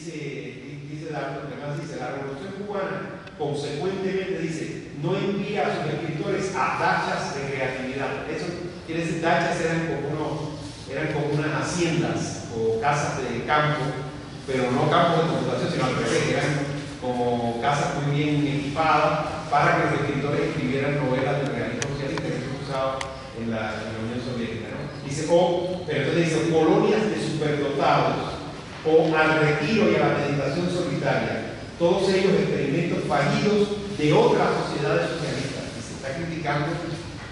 dice, dice además dice, la revolución cubana consecuentemente dice, no envía a sus escritores a dachas de creatividad. Eso quiere decir, dachas eran como, uno, eran como unas haciendas o casas de campo, pero no campos de computación, sino al revés, eran como casas muy bien equipadas para que los escritores escribieran novelas de realismo socialista que se usaba en la, en la Unión Soviética. ¿no? Dice, o, pero entonces dice, colonias de superdotados o al retiro y a la meditación solitaria, todos ellos experimentos fallidos de otras sociedades socialistas. Y se está criticando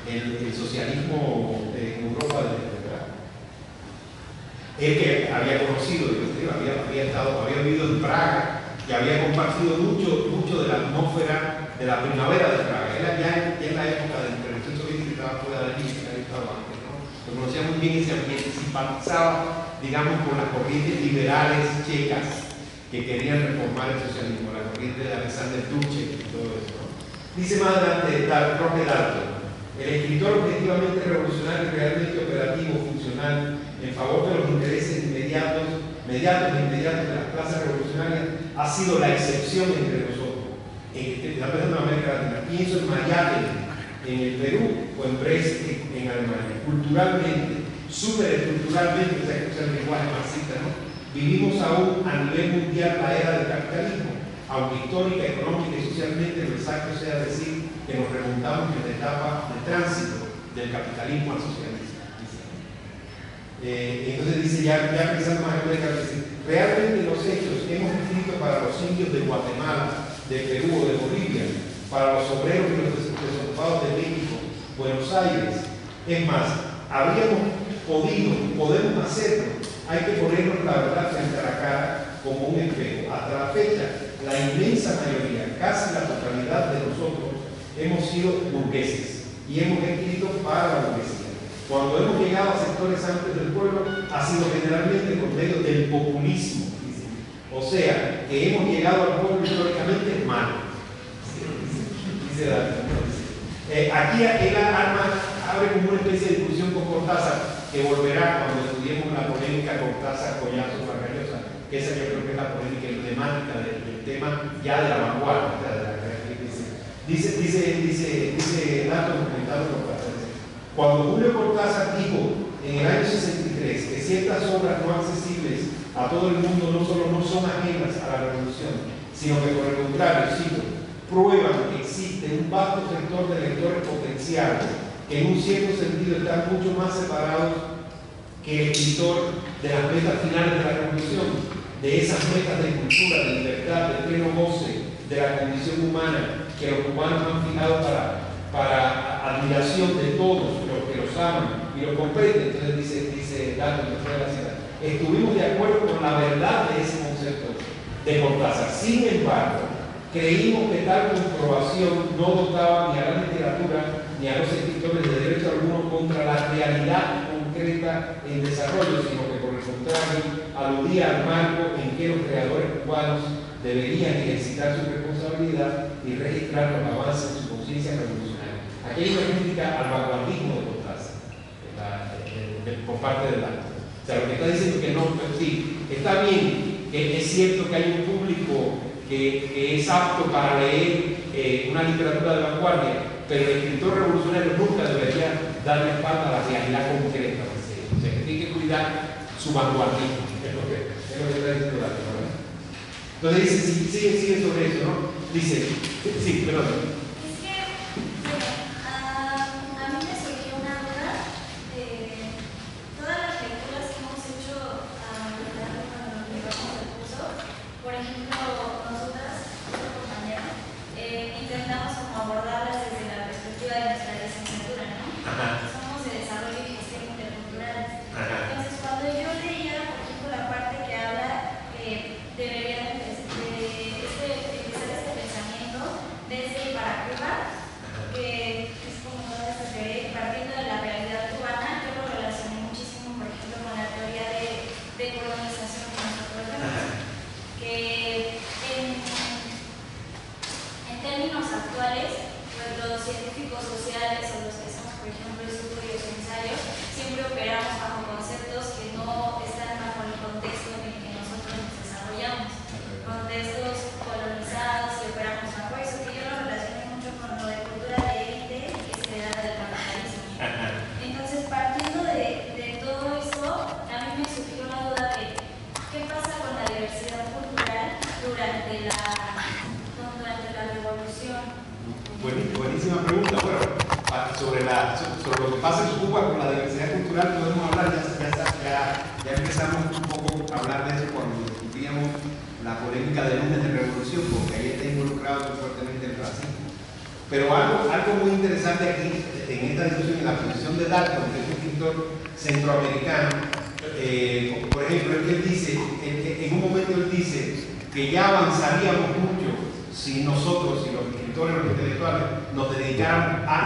el, socialismo en Europa de verdad. Él que había conocido, había, había, estado, había vivido en Praga y había compartido mucho, mucho de la atmósfera de la primavera de Praga. Él ya, en la época de la intervención soviética estaba fuera de allí, había estado antes, ¿no? Lo conocía muy bien ese ambiente, simpatizaba digamos, con las corrientes liberales checas que querían reformar el socialismo, la corriente de Alexander Dubček y todo eso. Dice más adelante Roque Dalton, el escritor objetivamente revolucionario realmente operativo, funcional, en favor de los intereses inmediatos, mediatos e inmediatos de las clases revolucionarias, ha sido la excepción entre nosotros. En, la de América Latina. Pienso en Miami, en el Perú o en Brest, en Alemania. Culturalmente, superestructuralmente, o sea, que el lenguaje marxista. Vivimos aún a nivel mundial la era del capitalismo, aunque histórica, económica y socialmente lo exacto sea decir que nos remontamos en la etapa de tránsito del capitalismo al socialismo. Eh, entonces dice, ya, ya pensando más en dice, realmente los hechos hemos escrito para los indios de Guatemala, de Perú o de Bolivia, para los obreros y los desocupados de México, Buenos Aires, es más, habríamos podido, podemos hacerlo, hay que ponernos la verdad frente a la cara como un espejo. Hasta la fecha, la inmensa mayoría, casi la totalidad de nosotros, hemos sido burgueses y hemos escrito para la burguesía. Cuando hemos llegado a sectores amplios del pueblo, ha sido generalmente por medio del populismo. O sea, que hemos llegado al pueblo históricamente mal. Dice, eh, aquí el arma abre como una especie de discusión con Cortázar que volverá cuando estudiemos la polémica Cortázar, Collazo, Vargallosa, que esa yo creo que es la polémica emblemática del, del tema ya de la vanguardia. De la, dice, dice, dice, dice dato documentado Cortázar. Cuando Julio Cortázar dijo en el año 63 que ciertas obras no accesibles a todo el mundo no solo no son ajenas a la revolución, sino que por el contrario, cito, prueban que existe un vasto sector de lectores potenciales en un cierto sentido están mucho más separados que el escritor de las metas finales de la revolución, de esas metas de cultura, de libertad, de pleno goce de la condición humana que los cubanos han fijado para, para admiración de todos los que los aman y los comprenden. Entonces dice, dice Dato, estuvimos de acuerdo con la verdad de ese concepto de Cortázar. Sin embargo, creímos que tal comprobación no dotaba ni a la literatura ni a los escritores de derecho alguno contra la realidad concreta en desarrollo, sino que por el contrario aludía al marco en que los creadores cubanos deberían ejercitar su responsabilidad y registrar los avances de su conciencia revolucionaria. Aquí hay una crítica al vanguardismo de Cortázar por parte del arte. O sea, lo que está diciendo es que no, pues sí, está bien que es cierto que hay un público que, es apto para leer eh, una literatura de vanguardia, pero el escritor revolucionario nunca debería darle espalda a la realidad concreta. O sea, que tiene que cuidar su vanguardismo, es lo que, es lo que está diciendo la ¿verdad? Entonces dice, sigue, sigue sobre eso, ¿no? Dice, sí, perdón.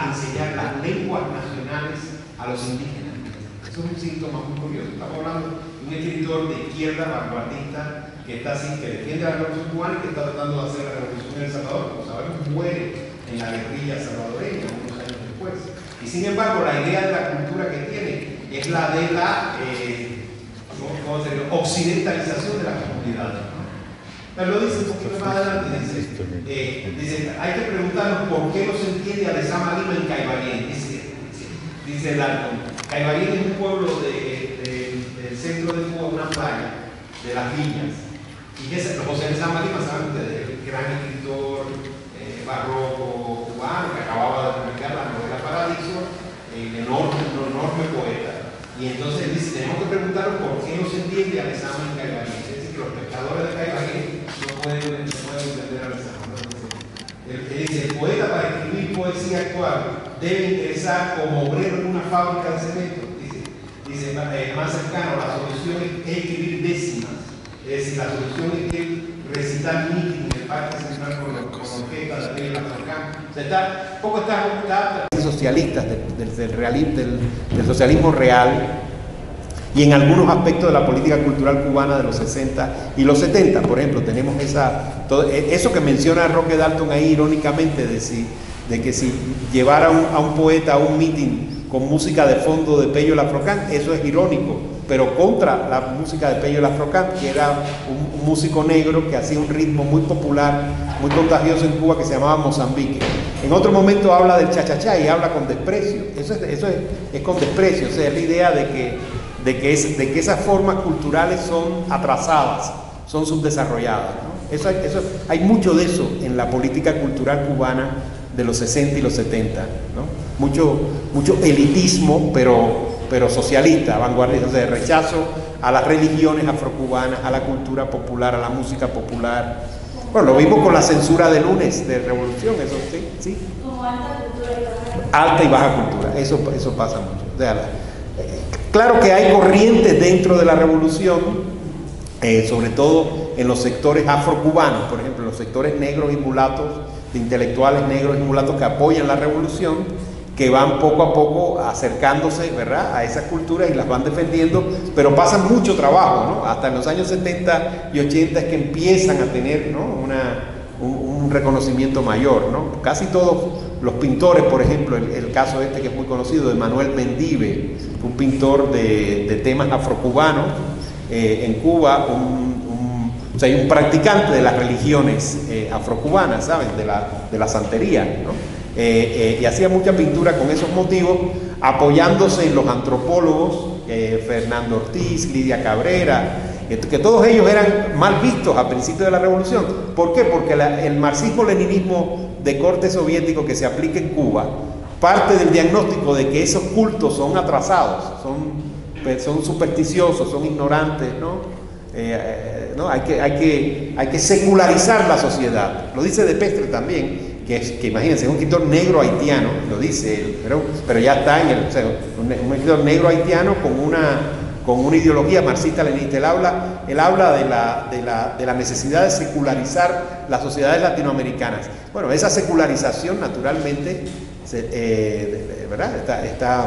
A enseñar las lenguas nacionales a los indígenas. Eso es un síntoma muy curioso. Estamos hablando de un escritor de izquierda vanguardista que está que defiende la revolución cubana y que está tratando de hacer la revolución en El Salvador. Como sabemos, muere en la guerrilla salvadoreña unos años después. Y sin embargo, la idea de la cultura que tiene es la de la eh, occidentalización de las comunidades. Pero lo dice un poquito más adelante, dice, eh, dice, hay que preguntarnos por qué no se entiende a Lezama Lima en Caibarien, dice, dice, Dalton. Caibarien es un pueblo del centro de Cuba, una playa, de las viñas. Y que José Lezama Lima, saben ustedes, el gran escritor eh, barroco cubano que acababa de publicar la novela Paradiso, el enorme, el enorme poeta. Y entonces dice, tenemos que preguntarnos por qué no se entiende a Lezama en Caibarien. Es decir, que los pescadores de Caibarien pueden, entender al Él dice, el poeta para escribir poesía actual debe ingresar como obrero en una fábrica de cemento. Dice, dice eh, más cercano, la solución es escribir décimas. Es decir, la solución es que recitar meeting en el parque central con, orquesta de la O sea, está, poco está, está socialistas del, del, del, del socialismo real y en algunos aspectos de la política cultural cubana de los 60 y los 70. Por ejemplo, tenemos esa, e, eso que menciona Roque Dalton ahí irónicamente, de, si, de que si llevara a un poeta a un meeting con música de fondo de Pello Lafrocán, eso es irónico, pero contra la música de Pello Lafrocán, que era un, músico negro que hacía un ritmo muy popular, muy contagioso en Cuba que se llamaba Mozambique. En otro momento habla del chachachá y habla con desprecio. Eso es, eso es, es con desprecio, o sea, la idea de que de que, es, de que esas formas culturales son atrasadas, son subdesarrolladas. Eso, eso, hay mucho de eso en la política cultural cubana de los 60 y los 70. ¿no? Mucho, mucho elitismo, pero, pero socialista, vanguardista, de rechazo a las religiones afrocubanas, a la cultura popular, a la música popular. Bueno, lo vimos con la censura de lunes de revolución, eso sí. sí. Como alta cultura y baja cultura. Alta y baja cultura, eso, eso pasa mucho. O sea, Claro que hay corrientes dentro de la revolución, eh, sobre todo en los sectores afrocubanos, por ejemplo, los sectores negros y mulatos, de intelectuales negros y mulatos que apoyan la revolución, que van poco a poco acercándose ¿verdad? a esas culturas y las van defendiendo, pero pasan mucho trabajo, ¿no? hasta en los años 70 y 80 es que empiezan a tener ¿no? Una, un, reconocimiento mayor. ¿no? Casi todos los pintores, por ejemplo, el, el, caso este que es muy conocido de Manuel Mendive, un pintor de, temas afrocubanos eh, en Cuba, un, practicante de las religiones eh, afrocubanas, ¿saben? De la, de la santería, ¿no? Eh, y hacía mucha pintura con esos motivos, apoyándose en los antropólogos, Fernando Ortiz, Lidia Cabrera, que todos ellos eran mal vistos a principios de la revolución. ¿Por qué? Porque el marxismo-leninismo de corte soviético que se aplica en Cuba parte del diagnóstico de que esos cultos son atrasados, son, pues, son supersticiosos, son ignorantes, ¿no? Eh, eh, ¿no? Hay, que, hay, que, hay que secularizar la sociedad. Lo dice De Pestre también, que, es, que imagínense, un escritor negro haitiano, lo dice él, pero, pero ya está en el, o un, un negro haitiano con una, con una ideología marxista-leninista. Él habla, él habla de, la, de, la, de, la, necesidad de secularizar las sociedades latinoamericanas. Bueno, esa secularización naturalmente eh, ¿verdad? Está,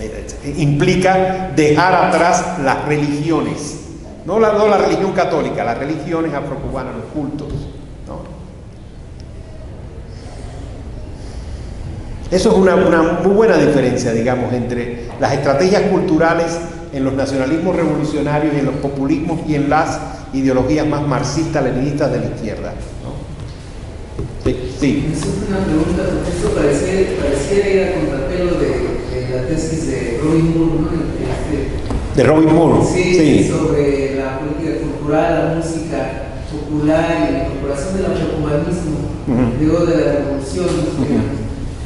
eh, implica dejar atrás las religiones, no la, no la religión católica, las religiones afrocubanas, los cultos. Eso es una, una, muy buena diferencia, digamos, entre las estrategias culturales en los nacionalismos revolucionarios y en los populismos y en las ideologías más marxistas, leninistas de la izquierda. Sí. Es una pregunta, esto pareciera, ir a contrapelo de, de, la tesis de Robin Moore, ¿no? Este, de Robin Moore. Sí, sí, sobre la política cultural, la música popular y la incorporación del uh -huh. luego de la revolución. Uh -huh.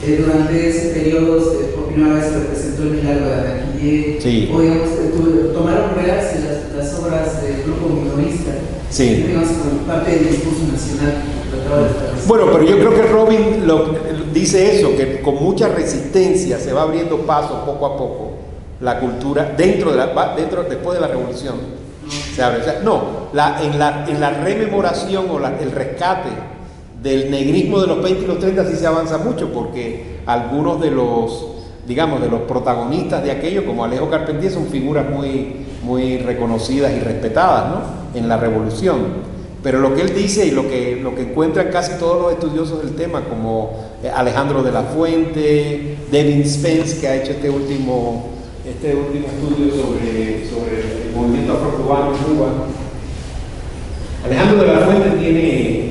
Eh, durante ese periodo se, por primera vez se representó el milagro de Anaquillé, Sí. o digamos, tu- tomaron reales las, las obras del grupo minorista, Sí. digamos, como parte del discurso nacional que de. Bueno, pero yo creo que Robin lo, dice eso, que con mucha resistencia se va abriendo paso poco a poco la cultura dentro de la, dentro, después de la revolución. Se abre. O sea, no, la, en, la, en la rememoración o la- el rescate del negrismo de los 20 y los 30 sí se avanza mucho, porque algunos de los, digamos, de los protagonistas de aquello, como Alejo Carpentier, son figuras muy, muy reconocidas y respetadas ¿no? en la revolución. Pero lo que él dice y lo que, lo que encuentran casi todos los estudiosos del tema, como eh, Alejandro de la Fuente, Devin Spence, que ha hecho este último, este último estudio sobre, sobre el movimiento afrocubano en Cuba. Alejandro de la Fuente tiene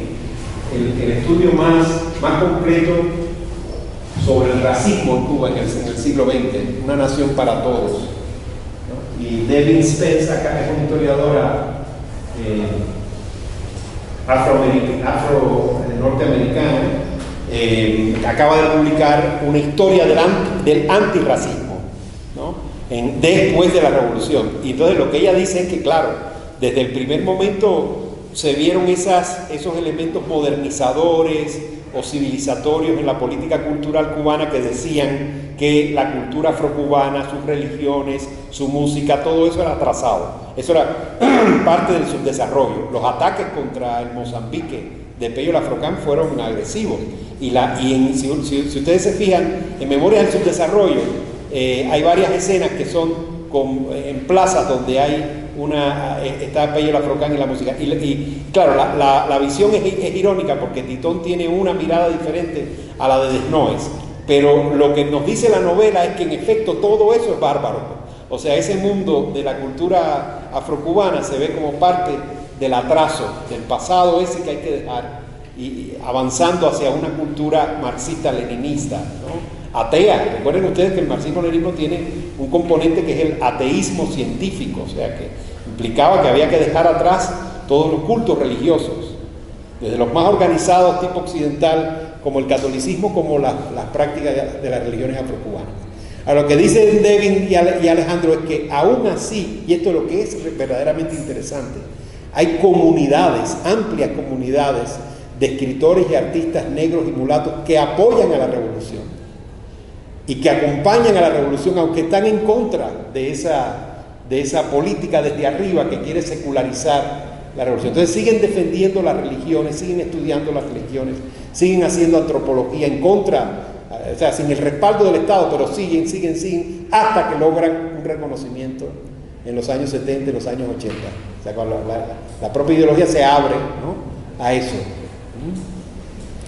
el, el estudio más, más completo sobre el racismo en Cuba en el, en el siglo XX, una nación para todos. ¿no? Y Devin Spence, acá es una historiadora eh, afroameric- afro, eh, eh, acaba de publicar una historia del, del antirracismo, ¿no? En- después de la revolución. Y entonces lo que ella dice es que, claro, desde el primer momento se vieron esos elementos modernizadores o civilizatorios en la política cultural cubana que decían que la cultura afrocubana, sus religiones, su música, todo eso era atrasado. Eso era parte del subdesarrollo. Los ataques contra el Mozambique de Pello Lafrocán fueron agresivos. Y, la, y en- si, si- ustedes se fijan, en Memorias del Subdesarrollo eh, hay varias escenas que son en plazas donde hay una, eh, está Pello Lafrocán y la música. Y, claro, la, la- visión es, irónica porque Titón tiene una mirada diferente a la de Desnoes. Pero lo que nos dice la novela es que en efecto todo eso es bárbaro. O sea, ese mundo de la cultura afrocubana se ve como parte del atraso, del pasado ese que hay que dejar, y, avanzando hacia una cultura marxista-leninista. Atea. Recuerden ustedes que el marxismo-leninismo tiene un componente que es el ateísmo científico, o sea, que implicaba que había que dejar atrás todos los cultos religiosos, desde los más organizados tipo occidental, como el catolicismo, como la- las prácticas de, de las religiones afrocubanas. A lo que dicen Devin y Alejandro es que aún así, y esto es lo que es verdaderamente interesante, hay comunidades, amplias comunidades de escritores y artistas negros y mulatos que apoyan a la revolución y que acompañan a la revolución, aunque están en contra de esa, de esa política desde arriba que quiere secularizar la revolución. Entonces siguen defendiendo las religiones, siguen estudiando las religiones, siguen haciendo antropología en contra, eh, o sea, sin el respaldo del Estado, pero siguen, siguen, siguen, hasta que logran un reconocimiento en los años 70 y los años 80. O sea, la, la- propia ideología se abre ¿no? a eso.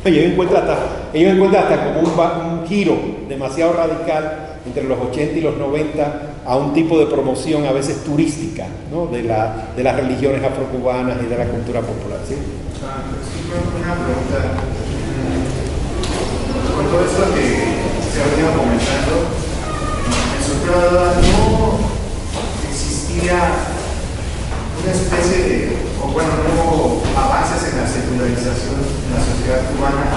Ellos encuentran hasta, ellos encuentran hasta como un, giro demasiado radical entre los 80 y los 90 a un tipo de promoción a veces turística de, la, de las religiones afrocubanas y de la cultura popular. ¿sí? Ah, sí, una pregunta. Con todo esto que se ha venido comentando, la duda, ¿no existía una especie de, o bueno, no hubo avances en la secularización en la sociedad cubana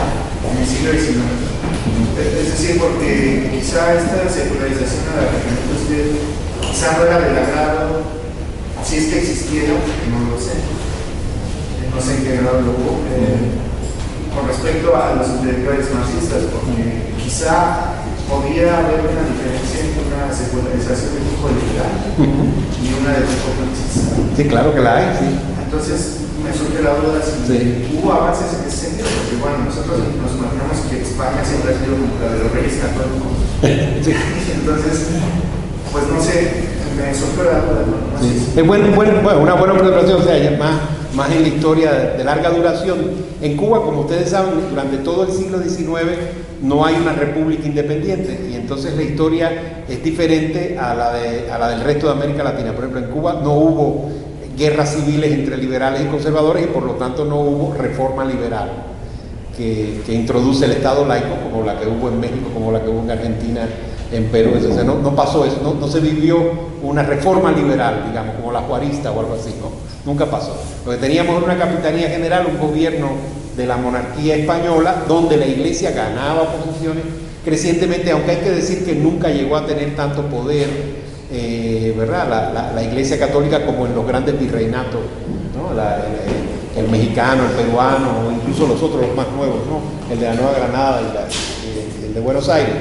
en el siglo XIX? Es decir, porque quizá esta secularización a la que refiere usted, quizá no era del agrado, si es que existiera, no lo sé no sé en qué grado lo hubo, eh, con respecto a los intelectuales marxistas, porque quizá podría haber una diferencia entre una secularización de tipo liberal y una de tipo marxista. Sí, claro que la hay, sí. Entonces me surge la duda si Sí. hubo avances en ese sentido, porque bueno, nosotros nos imaginamos que España siempre ha sido como la de los reyes católicos. Sí. Entonces, pues no sé, me surgió la duda, ¿no? No sé si- Es buen- buen- bueno, una buena observación, o sea, ya más, más en la historia de, larga duración. En Cuba, como ustedes saben, durante todo el siglo XIX no hay una república independiente y entonces la historia es diferente a la, de, a la del resto de América Latina. Por ejemplo, en Cuba no hubo guerras civiles entre liberales y conservadores y por lo tanto no hubo reforma liberal que, que introduce el Estado laico como la que hubo en México, como la que hubo en Argentina, en Perú. No, no pasó eso, no, no se vivió una reforma liberal, digamos, como la juarista o algo así, nunca pasó. Lo que teníamos era una capitanía general, un gobierno de la monarquía española, donde la iglesia ganaba posiciones crecientemente, aunque hay que decir que nunca llegó a tener tanto poder, eh, ¿verdad? La, Iglesia Católica como en los grandes virreinatos, ¿no? El, mexicano, el peruano, o incluso los otros, los más nuevos, ¿no? El de la Nueva Granada y el de Buenos Aires.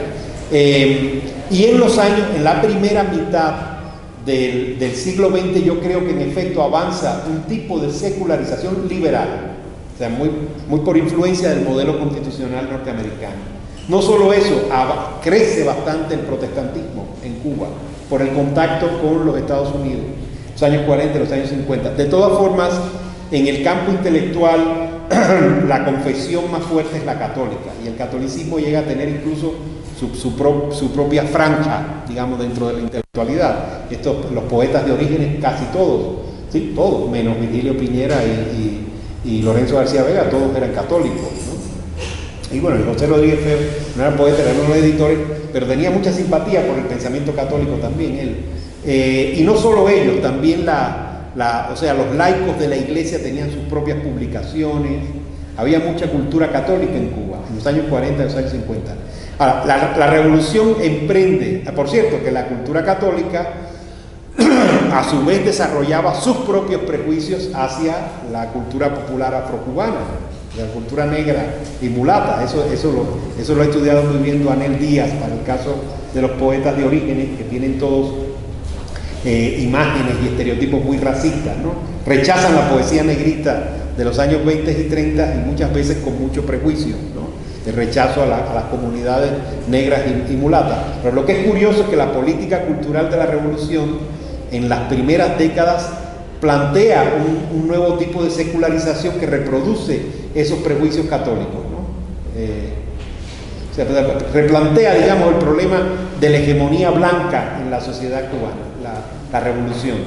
Eh, y en los años, en la primera mitad del, siglo XX, yo creo que en efecto avanza un tipo de secularización liberal, o sea, muy, muy por influencia del modelo constitucional norteamericano. No solo eso, crece bastante el protestantismo en Cuba por el contacto con los Estados Unidos, los años 40 y los años 50. De todas formas, en el campo intelectual, la confesión más fuerte es la católica y el catolicismo llega a tener incluso su, su pro- su propia franja, digamos, dentro de la intelectualidad. Estos, los poetas de orígenes, casi todos, sí, todos, menos Virgilio Piñera y, Lorenzo García Vega, todos eran católicos. Y bueno, José Rodríguez Fer no era poeta, era uno de los editores, pero tenía mucha simpatía por el pensamiento católico también él. Eh, y no solo ellos, también la- o sea, los laicos de la iglesia tenían sus propias publicaciones, había mucha cultura católica en Cuba, en los años 40 y los años 50. Ahora, la, revolución emprende, por cierto, que la cultura católica a su vez desarrollaba sus propios prejuicios hacia la cultura popular afrocubana, la cultura negra y mulata. Eso, eso lo ha estudiado muy bien Duanel Díaz para el caso de los poetas de orígenes, que tienen todos eh, imágenes y estereotipos muy racistas. ¿no? Rechazan la poesía negrita de los años 20 y 30 y muchas veces con mucho prejuicio. ¿no? Rechazo a, la- a las comunidades negras y, mulatas. Pero lo que es curioso es que la política cultural de la revolución en las primeras décadas plantea un, nuevo tipo de secularización que reproduce esos prejuicios católicos. Eh, replantea, digamos, el problema de la hegemonía blanca en la sociedad cubana, la, la revolución,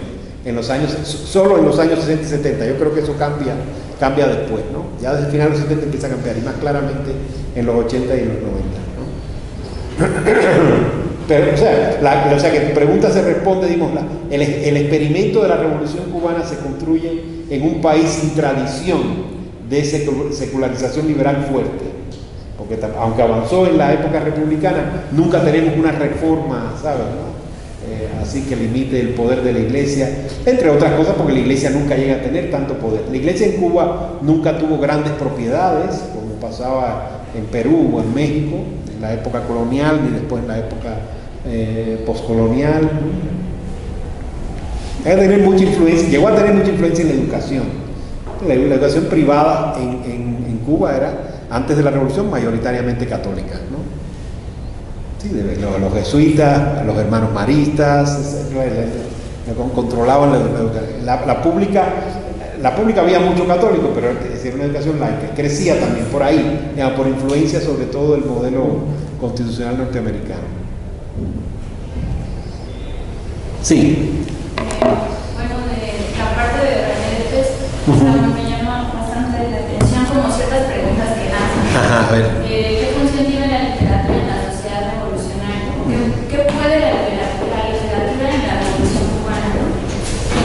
en los años, solo en los años 60 y 70. Yo creo que eso cambia, cambia después, ¿no? Ya desde el final de los 70 empieza a cambiar, y más claramente en los 80 y en los 90, ¿no? Pero, o sea, la, o sea, que tu pregunta se responde, digamos, el, experimento de la revolución cubana se construye en un país sin tradición de secu- secularización liberal fuerte. Porque aunque avanzó en la época republicana, nunca tenemos una reforma, ¿sabes? Eh, así que limite el poder de la iglesia, entre otras cosas porque la iglesia nunca llega a tener tanto poder. La iglesia en Cuba nunca tuvo grandes propiedades, como pasaba en Perú o en México, en la época colonial ni después en la época eh, poscolonial. Llegó a tener mucha influencia, a tener mucha influencia en la educación. La, educación privada en, en- Cuba era, antes de la revolución, mayoritariamente católica. Sí, los, los jesuitas, los hermanos maristas, controlaban la, la- la- pública. La pública había mucho católico, pero era una educación laica. Crecía también por ahí, digamos, por influencia sobre todo del modelo constitucional norteamericano. Sí. Bueno, de la parte de Ramírez, o sea, me llama bastante la atención como ciertas preguntas que hacen. Ajá, a ver. Eh, ¿Qué función tiene la literatura en la sociedad revolucionaria? ¿Qué, qué puede la literatura, la literatura en la revolución cubana? no?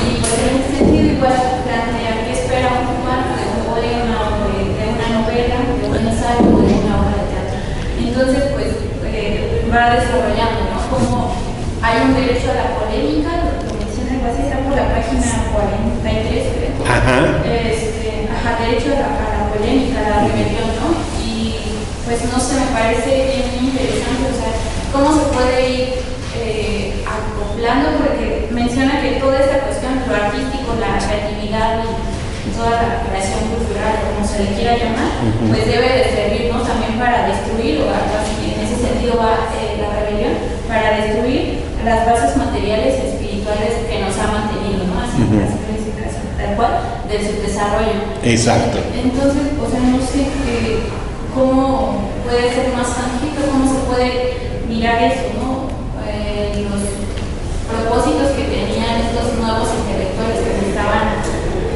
Y pues en ese sentido igual plantear qué espera un cubano de un poema o de, de una novela, de un ensayo o de una obra de teatro. Entonces, pues eh, va desarrollando, ¿no? Como hay un derecho a la polémica, lo que menciona casi está por la página 43, creo. Ajá. Este, ajá, derecho a la, a la polémica, a la rebelión, ¿no? Y pues no sé, me parece bien interesante, o sea, cómo se puede ir eh, acoplando, porque menciona que toda esta cuestión, lo artístico, la creatividad y toda la creación cultural, como se le quiera llamar, pues debe de servir, ¿no? También para destruir, o algo así, va eh, la rebelión, para destruir las bases materiales y espirituales que nos ha mantenido, ¿no? Así, dice casi, tal cual, de su desarrollo. Exacto. Entonces, o sea, no sé eh, cómo puede ser más tangible, cómo se puede mirar eso, ¿no? Eh, los propósitos que tenían estos nuevos intelectuales que estaban,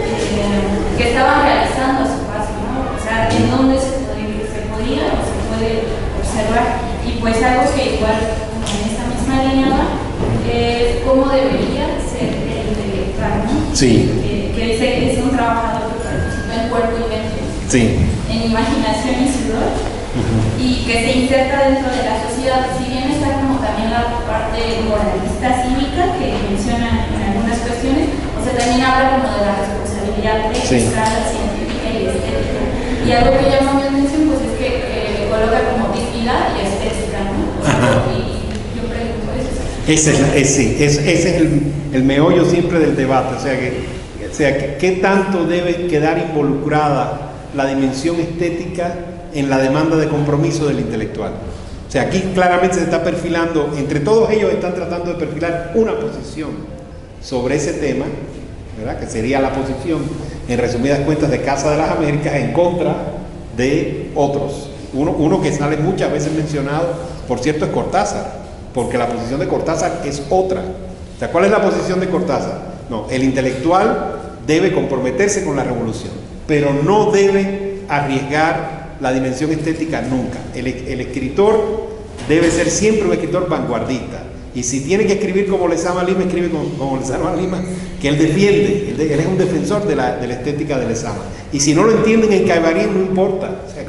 eh, que estaban realizando a su paso, ¿no? O sea, en dónde se, podía- se podía o se puede observar. Y pues algo que igual, como en esta misma línea va, es cómo debería ser el intelectual, ¿no? Sí. que, que dice que es un trabajador que participa en cuerpo y mente, Sí. en imaginación y sudor, y que se inserta dentro de la sociedad, si bien está como también la parte moralista cívica que menciona en algunas cuestiones, o sea, también habla como de la responsabilidad ethical, científica y estética. Y algo que llama mi atención pues es que eh, coloca como dignidad y estética, ¿no? Y yo pregunto eso. Ese es, sí, ese es el, el, meollo siempre del debate, o sea que, o sea, que qué tanto debe quedar involucrada la dimensión estética en la demanda de compromiso del intelectual. O sea, aquí claramente se está perfilando, entre todos ellos están tratando de perfilar una posición sobre ese tema, ¿verdad? que sería la posición, en resumidas cuentas, de Casa de las Américas en contra de otros. Uno, uno que sale muchas veces mencionado, por cierto, es Cortázar, porque la posición de Cortázar es otra. ¿cuál es la posición de Cortázar? No, el intelectual debe comprometerse con la revolución, pero no debe arriesgar la dimensión estética nunca. El, escritor debe ser siempre un escritor vanguardista. Y si tiene que escribir como Lezama Lima, escribe como, como Lezama Lima, que él defiende, él, es un defensor de la, estética de Lezama. Y si no lo entienden en Caibarín, no importa. O sea,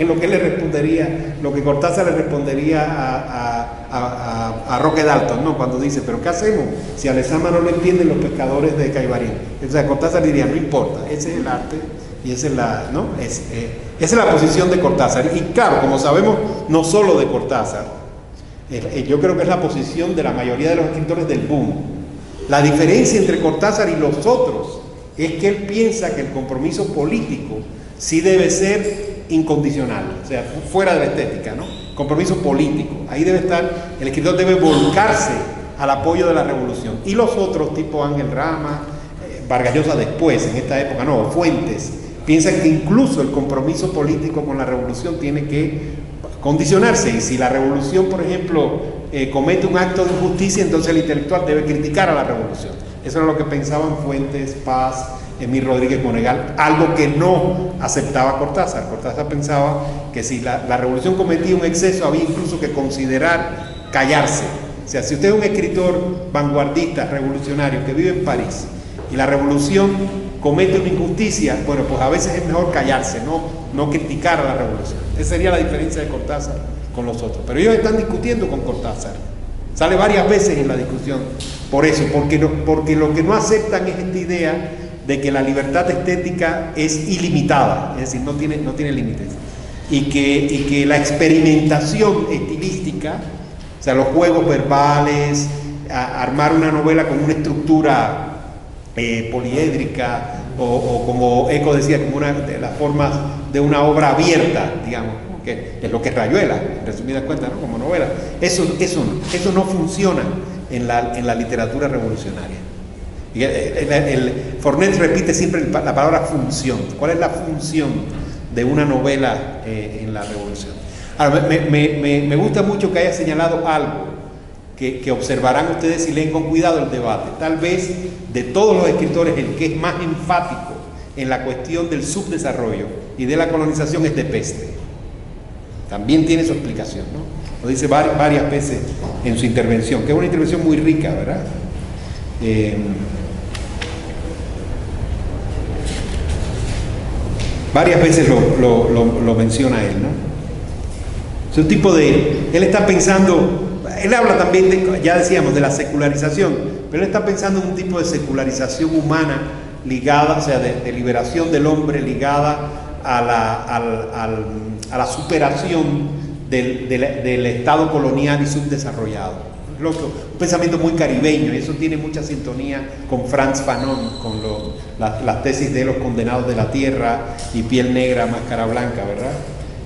en lo que le respondería, lo que Cortázar le respondería a, Roque Dalton, ¿no? Cuando dice, pero ¿qué hacemos si a Lezama no lo entienden los pescadores de Caibarín? O sea, Cortázar diría, no importa, ese es el arte y esa es la, ¿no? es, eh, es la posición de Cortázar. Y claro, como sabemos, no solo de Cortázar, eh, yo creo que es la posición de la mayoría de los escritores del boom. La diferencia entre Cortázar y los otros es que él piensa que el compromiso político sí debe ser incondicional, o sea, fuera de la estética, ¿no? Compromiso político. Ahí debe estar, el escritor debe volcarse al apoyo de la revolución. Y los otros, tipo Ángel Rama, eh, Vargas Llosa después, en esta época, no, Fuentes, piensan que incluso el compromiso político con la revolución tiene que condicionarse y si la revolución, por ejemplo, eh, comete un acto de injusticia, entonces el intelectual debe criticar a la revolución. Eso era lo que pensaban Fuentes, Paz, Emil Rodríguez Monegal, algo que no aceptaba Cortázar. Cortázar pensaba que si la, revolución cometía un exceso, había incluso que considerar callarse. O sea, si usted es un escritor vanguardista, revolucionario, que vive en París, y la revolución comete una injusticia, bueno, pues a veces es mejor callarse, no, no criticar a la revolución. Esa sería la diferencia de Cortázar con los otros. Pero ellos están discutiendo con Cortázar. Sale varias veces en la discusión por eso, porque, porque lo que no aceptan es esta idea de que la libertad estética es ilimitada, es decir, no tiene, no tiene límites. Y que, y que la experimentación estilística, o sea, los juegos verbales, armar una novela con una estructura eh, poliédrica o, como Eco decía, como una de las formas de una obra abierta, digamos, que es lo que es Rayuela, en resumidas cuentas, como novela. Eso, eso, eso no funciona en la, en la literatura revolucionaria. Y el, Fornet repite siempre la palabra función. ¿Cuál es la función de una novela eh, en la revolución? Ahora, me gusta mucho que haya señalado algo que, observarán ustedes si leen con cuidado el debate. Tal vez de todos los escritores el que es más enfático en la cuestión del subdesarrollo y de la colonización es de Peste. También tiene su explicación, ¿no? Lo dice varias, veces en su intervención, que es una intervención muy rica, ¿verdad? Eh, varias veces lo, menciona él, ¿no? Es un tipo de... Él está pensando él habla también, de, ya decíamos, de la secularización, pero él está pensando en un tipo de secularización humana ligada, o sea, de, liberación del hombre ligada a la superación del, Estado colonial y subdesarrollado. Un pensamiento muy caribeño, y eso tiene mucha sintonía con Franz Fanon, con las tesis de los condenados de la tierra y piel negra, máscara blanca, ¿verdad?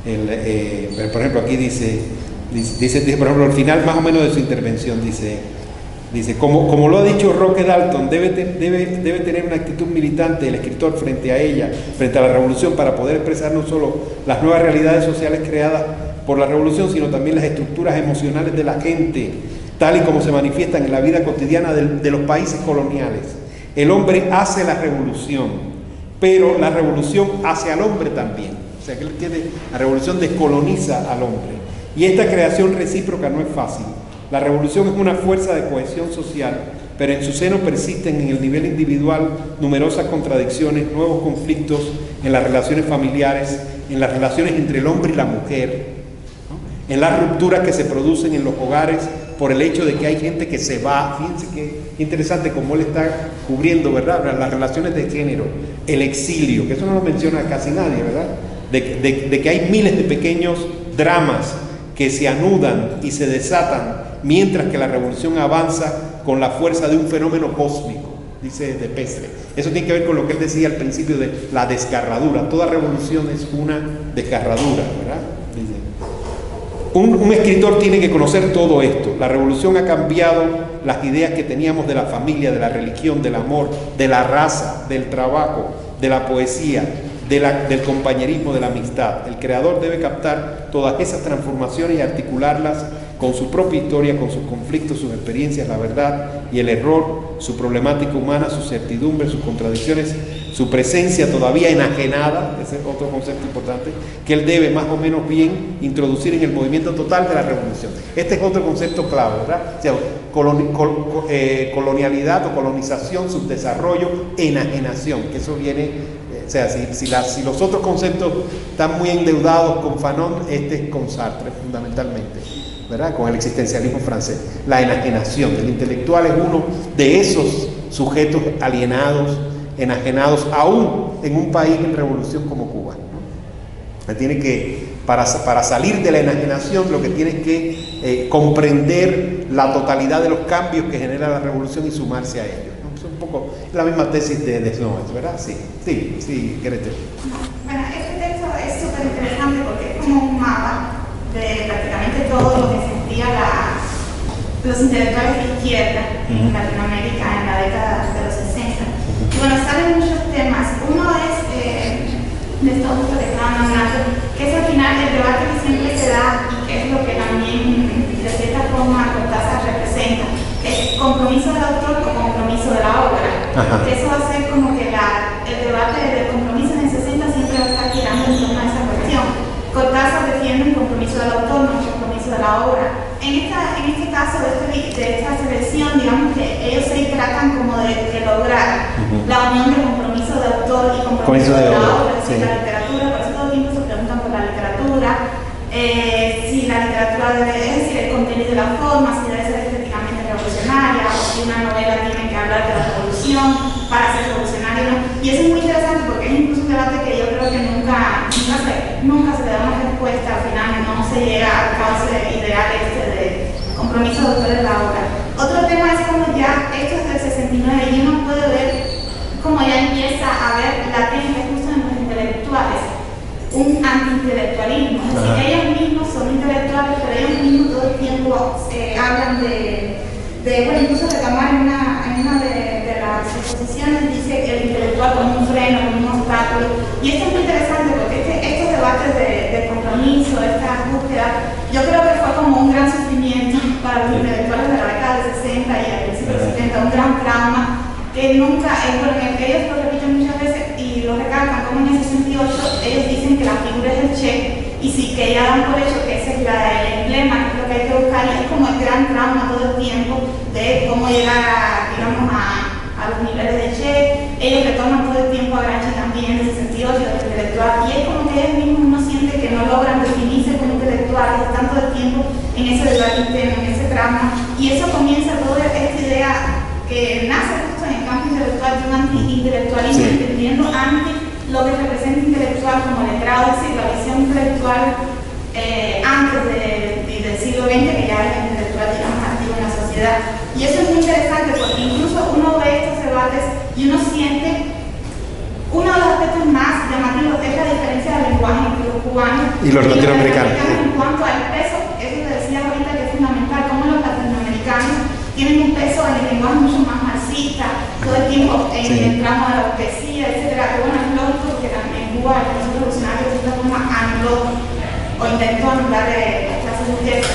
Eh, por ejemplo, aquí dice, Dice, por ejemplo, al final más o menos de su intervención, dice, dice como, como lo ha dicho Roque Dalton, debe, debe, debe tener una actitud militante el escritor frente a ella, frente a la revolución, para poder expresar no solo las nuevas realidades sociales creadas por la revolución, sino también las estructuras emocionales de la gente, tal y como se manifiestan en la vida cotidiana de, los países coloniales. El hombre hace la revolución, pero la revolución hace al hombre también. O sea que la revolución descoloniza al hombre. Y esta creación recíproca no es fácil. La revolución es una fuerza de cohesión social, pero en su seno persisten en el nivel individual numerosas contradicciones, nuevos conflictos en las relaciones familiares, en las relaciones entre el hombre y la mujer, en las rupturas que se producen en los hogares por el hecho de que hay gente que se va. Fíjense qué interesante cómo él está cubriendo, ¿verdad? Las relaciones de género, el exilio, que eso no lo menciona casi nadie, ¿verdad? De, que hay miles de pequeños dramas que se anudan y se desatan mientras que la revolución avanza con la fuerza de un fenómeno cósmico, dice de Pestre. Eso tiene que ver con lo que él decía al principio de la desgarradura. Toda revolución es una desgarradura, ¿verdad? Un, escritor tiene que conocer todo esto. La revolución ha cambiado las ideas que teníamos de la familia, de la religión, del amor, de la raza, del trabajo, de la poesía, del compañerismo, de la amistad. El creador debe captar todas esas transformaciones y articularlas con su propia historia, con sus conflictos, sus experiencias, la verdad y el error, su problemática humana, sus certidumbres, sus contradicciones, su presencia todavía enajenada, ese es otro concepto importante, que él debe más o menos bien introducir en el movimiento total de la revolución. Este es otro concepto clave, ¿verdad? O sea, eh, colonialidad o colonización, subdesarrollo, enajenación, que eso viene o sea, si, si, los otros conceptos están muy endeudados con Fanon, este es con Sartre fundamentalmente, ¿verdad? Con el existencialismo francés. La enajenación. El intelectual es uno de esos sujetos alienados, enajenados, aún en un país en revolución como Cuba. Tiene que, para, para, salir de la enajenación, lo que tiene que eh, comprender la totalidad de los cambios que genera la revolución y sumarse a ellos un poco la misma tesis de Desnoes, ¿verdad? Sí, sí, sí, Grete. Bueno, este texto es súper interesante porque es como un mapa de prácticamente todo lo que sentía los intelectuales de izquierda en Latinoamérica en la década de los 60. Y bueno, salen muchos temas. Uno es eh, de estos que estaban hablando, que es al final el debate que siempre se da y que es lo que también de cierta forma Cortázar representa, es compromiso del autor o compromiso de la obra. Eso va a ser como que la, el debate del compromiso en el 60 siempre va a estar girando en torno a esa cuestión. Cortázar defiende el compromiso del autor, no el compromiso de la obra. En, esta, en este caso de, este, de esta selección, digamos que ellos se tratan como de, lograr la unión del compromiso de autor y compromiso de, la obra, sí. la literatura, por eso todo el tiempo se preguntan por la literatura, eh, si la literatura debe, decir, el contenido de la forma, si debe ser revolucionaria o si una novela tiene que hablar de la revolución para ser revolucionaria. Y eso es muy interesante porque es incluso un debate que yo creo que nunca, nunca, se, nunca se le da una respuesta, al final no se llega al cauce ideal este de compromiso de autores de la obra. Otro tema es como ya, esto es del 69 y uno puede ver cómo ya empieza a ver latente justo en los intelectuales un antiintelectualismo. Es decir, ellos mismos son intelectuales, pero ellos mismos todo el tiempo eh, hablan de de, bueno, incluso reclamar en una, en una de, las exposiciones, dice el intelectual como un freno, como un obstáculo. Y esto es muy interesante porque este, estos debates de, compromiso, esta búsqueda, yo creo que fue como un gran sufrimiento para los intelectuales de la década del 60 y al principio del 70, un gran trauma que nunca, eh, bueno, que ellos 1968, ellos dicen que la figura es el Che, y si que ya dan por hecho que ese es el emblema, que es lo que hay que buscar, y es como el gran trauma todo el tiempo de cómo llegar a, digamos, a, los niveles de Che. Ellos retoman todo el tiempo a Gramsci también en el 68, intelectual, y es como que ellos mismos no sienten que no logran definirse como intelectuales, están todo el tiempo en ese debate interno, en ese trauma, y eso comienza toda esta idea que nace justo en el campo intelectual de un anti-intelectualismo, sí. entendiendo antes lo que representa intelectual como letrado, es decir, la visión intelectual eh, antes del siglo XX, que ya es intelectual, digamos, activo en la sociedad. Y eso es muy interesante porque incluso uno ve estos debates y uno siente uno de los aspectos más llamativos es la diferencia del lenguaje entre los cubanos y los latinoamericanos. En cuanto al peso, eso que decía ahorita que es fundamental, cómo los latinoamericanos tienen un peso en el lenguaje mucho más marxista, todo el tiempo en el tramo de la poesía, etcétera, que bueno, también Cuba, el proceso revolucionario de cierta forma anuló o intentó anular las clases.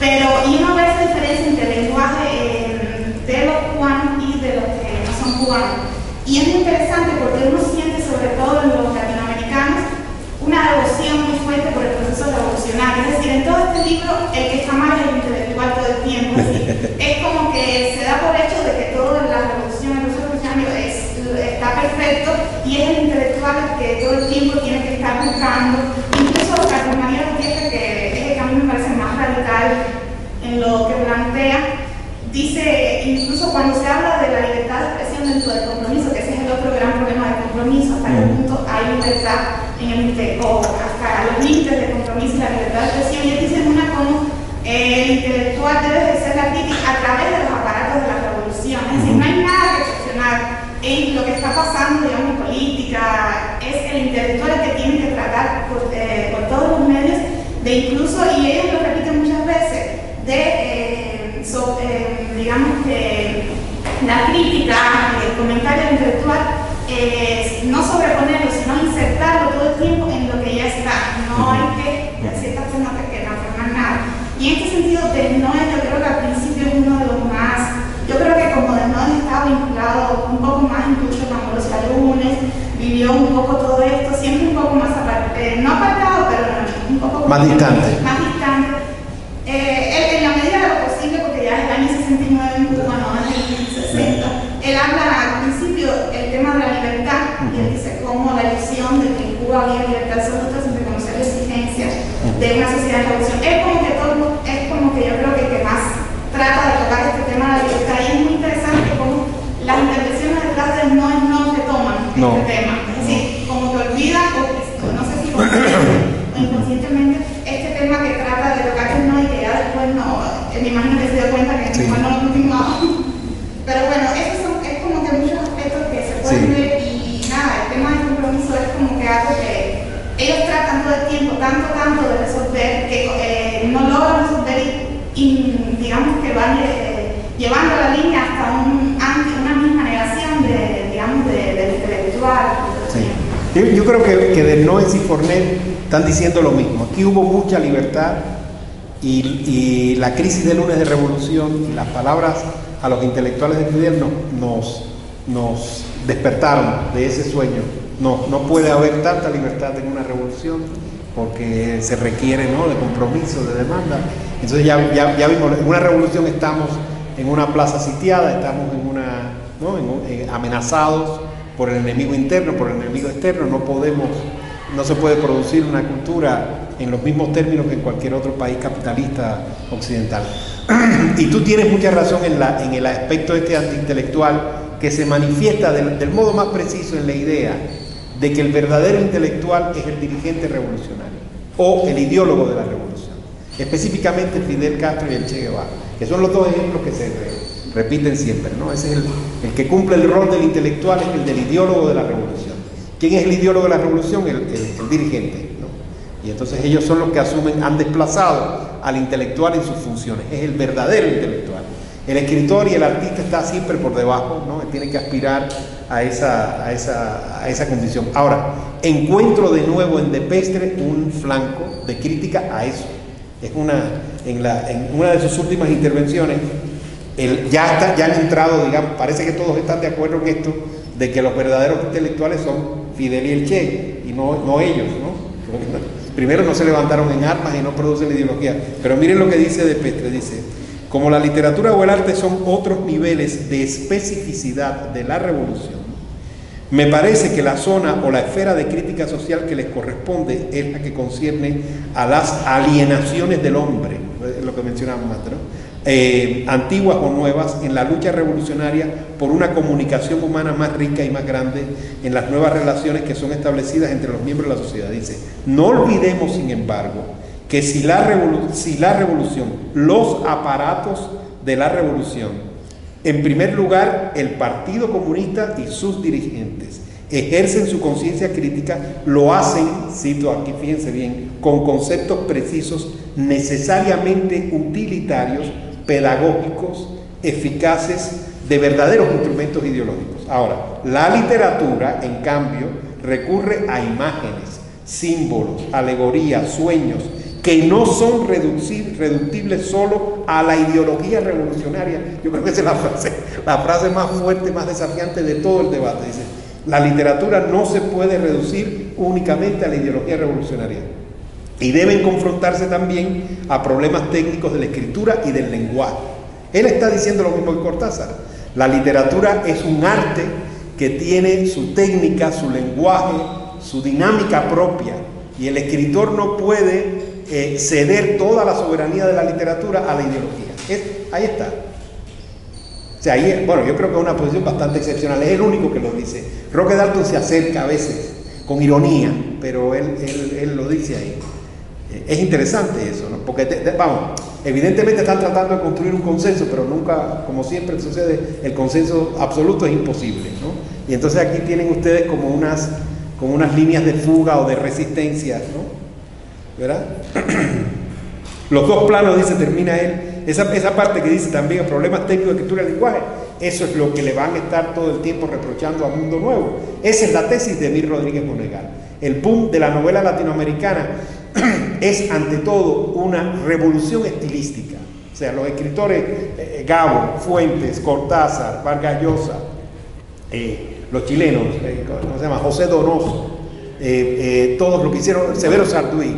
Pero, y uno ve esa diferencia entre el lenguaje eh, de los cubanos y de los que no son cubanos. Y es interesante porque uno siente, sobre todo en los latinoamericanos, una devoción muy fuerte por el proceso revolucionario. Es decir, en todo este libro, el que está mal es el intelectual todo el tiempo. Es, como que se da por hecho de que toda la revolución, el proceso revolucionario está perfecto y es el que todo el tiempo tienes que estar buscando, incluso hasta con María Gutiérrez, que es el a mí me parece más radical en lo que plantea, dice, incluso cuando se habla de la libertad de expresión dentro del compromiso, que ese es el otro gran problema del compromiso, hasta qué mm. punto hay libertad en el o hasta los límites de compromiso y la libertad de expresión, y él dice una como eh, el intelectual debe ejercer la crítica a través de los en lo que está pasando, digamos, en política. Es el intelectual el que tiene que tratar por, eh, por todos los medios de incluso, y ellos lo repiten muchas veces, de, eh, eh, digamos que la crítica, el comentario intelectual, eh, no sobreponerlo, sino insertarlo todo el tiempo en lo que ya está. No hay que, de cierta forma, que transformar nada. Y en este sentido, de no yo creo que al principio es uno de los más, yo creo que como de no estaba vinculado un poco más incluso con los lunes, vivió un poco todo esto, siempre un poco más aparte, no apartado, pero un poco Más distante. Más distante. Eh, él, en la medida de lo posible, porque ya es el año 69 en Cuba, no es el 60, él habla al principio el tema de la libertad, y él dice cómo la ilusión de que en Cuba había libertad absoluta sin reconocer la exigencia de una sociedad de revolución. Es como que todo, es como que yo creo que el que más trata de tocar este tema de la libertad, y es muy interesante cómo las intervenciones detrás del no es no se toman No. este tema. Es decir, como que olvidan, o no sé si conscientemente o inconscientemente, este tema que trata de tocar el no y que ya después no, eh, me imagino que se dio cuenta que Sí. después no lo continuaba. Pero bueno, esos son, es como que muchos aspectos que se pueden Sí. ver y nada, el tema del compromiso es como que algo que ellos tratan todo el tiempo, tanto, tanto de resolver, que eh, no logran resolver y, y digamos que van eh, llevando la línea hasta un, ante una misma negación de, digamos, de, del intelectual. Sí. Yo, yo creo que, que de Noes y Fornet están diciendo lo mismo. Aquí hubo mucha libertad y, la crisis de lunes de revolución y las palabras a los intelectuales de Fidel no- nos, despertaron de ese sueño. No, no puede haber tanta libertad en una revolución porque se requiere ¿no? de compromiso, de demanda. Entonces ya, ya, ya vimos, en una revolución estamos en una plaza sitiada, estamos en una, ¿no? en un- eh, amenazados por el enemigo interno, por el enemigo externo, no podemos, no se puede producir una cultura en los mismos términos que en cualquier otro país capitalista occidental. y tú tienes mucha razón en, el aspecto este antiintelectual que se manifiesta del, modo más preciso en la idea de que el verdadero intelectual es el dirigente revolucionario o el ideólogo de la revolución, específicamente Fidel Castro y el Che Guevara, que son los dos ejemplos que se re- repiten siempre, ¿no? Ese es el, el que cumple el rol del intelectual, es el del ideólogo de la revolución. ¿Quién es el ideólogo de la revolución? El, dirigente, ¿no? Y entonces ellos son los que asumen, han desplazado al intelectual en sus funciones, es el verdadero intelectual. El escritor y el artista está siempre por debajo, ¿no? Tiene que aspirar a esa, a esa, a esa condición. Ahora, encuentro de nuevo en Depestre un flanco de crítica a eso. Es una, en, la, en una de sus últimas intervenciones, el- ya, está, ya han entrado, digamos, parece que todos están de acuerdo en esto, de que los verdaderos intelectuales son Fidel y el Che, y no, no ellos, ¿no? Primero no se levantaron en armas y no producen ideología. Pero miren lo que dice De Pestre, dice, como la literatura o el arte son otros niveles de especificidad de la revolución, me parece que la zona o la esfera de crítica social que les corresponde es la que concierne a las alienaciones del hombre, lo que mencionábamos antes, ¿no? Eh, antiguas o nuevas, en la lucha revolucionaria por una comunicación humana más rica y más grande en las nuevas relaciones que son establecidas entre los miembros de la sociedad. Dice, no olvidemos, sin embargo, que si la, si la revolución, los aparatos de la revolución, en primer lugar, el Partido Comunista y sus dirigentes ejercen su conciencia crítica, lo hacen, cito aquí, fíjense bien, con conceptos precisos, necesariamente utilitarios, pedagógicos, eficaces, de verdaderos instrumentos ideológicos. Ahora, la literatura, en cambio, recurre a imágenes, símbolos, alegorías, sueños, que no son reductibles solo a la ideología revolucionaria. Yo creo que esa es la frase, la frase más fuerte, más desafiante de todo el debate. Dice, la literatura no se puede reducir únicamente a la ideología revolucionaria. Y deben confrontarse también a problemas técnicos de la escritura y del lenguaje. Él está diciendo lo mismo que Cortázar. La literatura es un arte que tiene su técnica, su lenguaje, su dinámica propia. Y el escritor no puede eh, ceder toda la soberanía de la literatura a la ideología. Es- ahí está. O sea, ahí, bueno, yo creo que es una posición bastante excepcional. Es el único que lo dice. Roque Dalton se acerca a veces, con ironía, pero él, él, él lo dice ahí. Es interesante eso, ¿no? porque, vamos, evidentemente están tratando de construir un consenso, pero nunca, como siempre sucede, el consenso absoluto es imposible, ¿no? Y entonces aquí tienen ustedes como unas, como unas líneas de fuga o de resistencia, ¿no? ¿Verdad? Los dos planos, dice, termina él. Esa, esa parte que dice también problemas técnicos de escritura y lenguaje, eso es lo que le van a estar todo el tiempo reprochando a Mundo Nuevo. Esa es la tesis de Mir Rodríguez Monegal. El boom de la novela latinoamericana es ante todo una revolución estilística. O sea, los escritores eh, Gabo, Fuentes, Cortázar, Vargas Llosa, eh, los chilenos, eh, ¿cómo se llama? José Donoso, eh, eh, todos lo que hicieron, Severo Sarduy,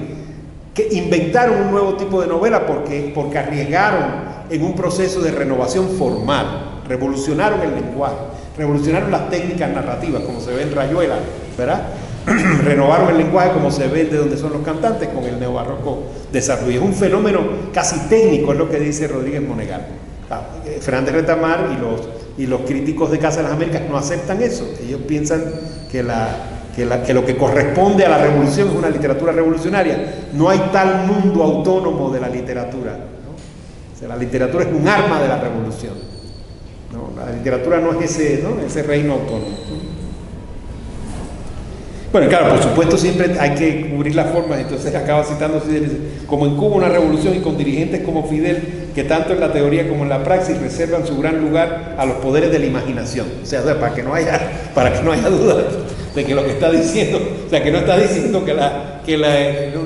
que inventaron un nuevo tipo de novela porque, porque arriesgaron en un proceso de renovación formal, revolucionaron el lenguaje, revolucionaron las técnicas narrativas, como se ve en Rayuela, ¿verdad? renovaron el lenguaje como se ve de donde son los cantantes con el neobarroco de Sarduy. Es un fenómeno casi técnico, es lo que dice Rodríguez Monegal. Ah, eh, Fernández Retamar y los, y los críticos de Casa de las Américas no aceptan eso. Ellos piensan que, la, que, la- que lo que corresponde a la revolución es una literatura revolucionaria. No hay tal mundo autónomo de la literatura. la literatura es un arma de la revolución. La literatura no es ese, ¿no? ese reino autónomo. Bueno, claro, por supuesto siempre hay que cubrir las formas, entonces acaba citando Fidel, como en Cuba una revolución y con dirigentes como Fidel, que tanto en la teoría como en la praxis reservan su gran lugar a los poderes de la imaginación. O sea, para que no haya, para que no haya duda de que lo que está diciendo, o sea, que no está diciendo que la, que la,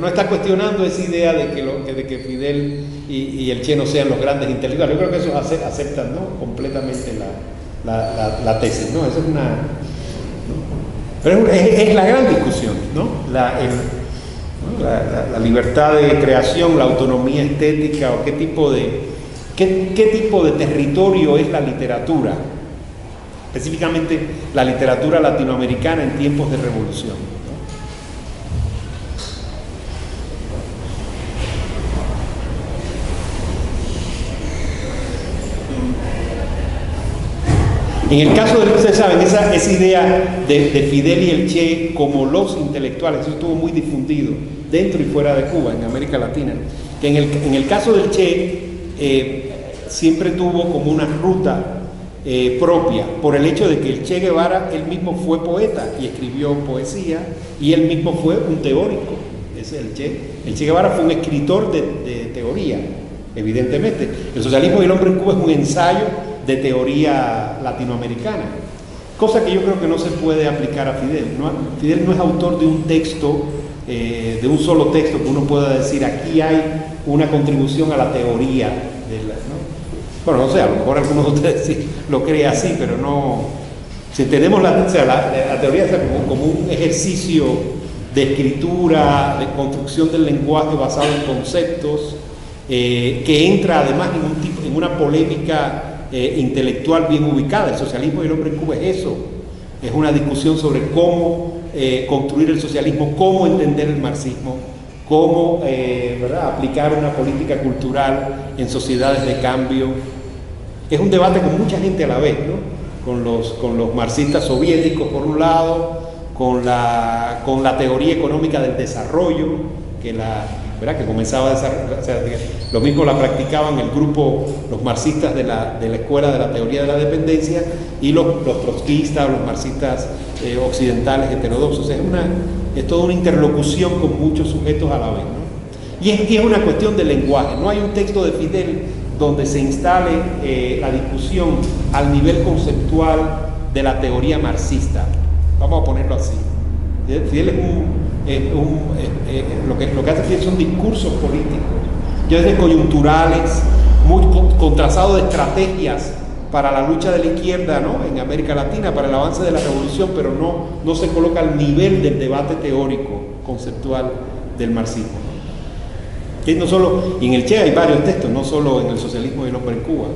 no- está cuestionando esa idea de que, lo, que- de que Fidel y, el Che no sean los grandes intelectuales. Yo creo que ace- aceptan ¿no? completamente la, la, la- tesis, ¿no? Esa es una, pero es, la gran discusión, ¿no? La- la libertad de creación, la autonomía estética o qué tipo de qué, qué tipo de territorio es la literatura, específicamente la literatura latinoamericana en tiempos de revolución. ¿no? En el caso de, ustedes saben, esa, esa idea de, de Fidel y el Che como los intelectuales, eso estuvo muy difundido dentro y fuera de Cuba, en América Latina, que en el, en el caso del Che eh, siempre tuvo como una ruta eh, propia, por el hecho de que el Che Guevara él mismo fue poeta y escribió poesía, y él mismo fue un teórico, es el Che. El Che Guevara fue un escritor de, de teoría, evidentemente. El socialismo y el hombre en Cuba es un ensayo de teoría latinoamericana, cosa que yo creo que no se puede aplicar a Fidel. ¿no? Fidel no es autor de un texto, eh, de un solo texto que uno pueda decir, aquí hay una contribución a la teoría. De la, ¿no? Bueno, no sé, a lo mejor algunos de ustedes sí lo creen así, pero no... Si tenemos la, la, teoría como, como un ejercicio de escritura, de construcción del lenguaje basado en conceptos, eh, que entra además un en una polémica eh, intelectual bien ubicada. El socialismo y el hombre en Cuba es eso. Es una discusión sobre cómo eh, construir el socialismo, cómo entender el marxismo, cómo eh, aplicar una política cultural en sociedades de cambio. Es un debate con mucha gente a la vez, ¿no? con, los, con los marxistas soviéticos por un lado, con la, con la teoría económica del desarrollo, que la, ¿verdad? que comenzaba a desarrollar, lo mismo la practicaban el grupo, los marxistas de la, de la escuela de la teoría de la dependencia y los, los trotskistas, los marxistas eh, occidentales heterodoxos. Es, una, es toda una interlocución con muchos sujetos a la vez. Y, es, y es una cuestión de lenguaje. No hay un texto de Fidel donde se instale eh, la discusión al nivel conceptual de la teoría marxista. Vamos a ponerlo así. Fidel es un, es un lo, que, lo que hace Fidel son discursos políticos, ya desde coyunturales, muy contrastados de estrategias para la lucha de la izquierda ¿no? en América Latina, para el avance de la revolución, pero no, no se coloca al nivel del debate teórico, conceptual del marxismo. Que no solo, y en el Che hay varios textos, no solo en el socialismo y el hombre en Cuba.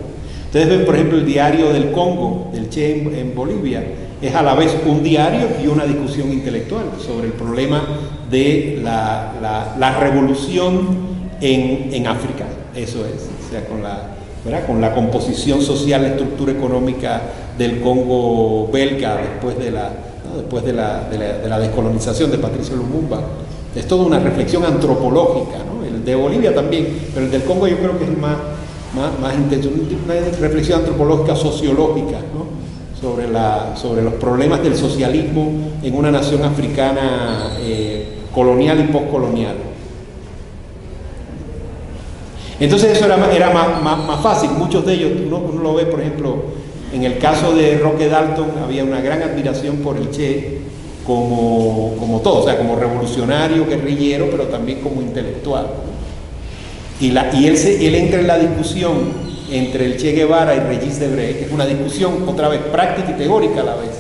Ustedes ven, por ejemplo, el diario del Congo, del Che en, en Bolivia, es a la vez un diario y una discusión intelectual sobre el problema de la, la, la revolución en, en, África. Eso es, o sea, con la, ¿verdad? con la composición social, la estructura económica del Congo belga después de la, después de la, de, la, descolonización de Patricio Lumumba. Es toda una reflexión antropológica, el de Bolivia también, pero el del Congo yo creo que es más, más, más intenso, una reflexión antropológica sociológica sobre, la, sobre los problemas del socialismo en una nación africana eh, colonial y postcolonial. Entonces eso era, más, fácil, muchos de ellos, uno, lo ve por ejemplo, en el caso de Roque Dalton había una gran admiración por el Che como, como todo, o sea, como revolucionario, guerrillero, pero también como intelectual. Y, la, y él, entra en la discusión entre el Che Guevara y Regis Debray, que es una discusión otra vez práctica y teórica a la vez,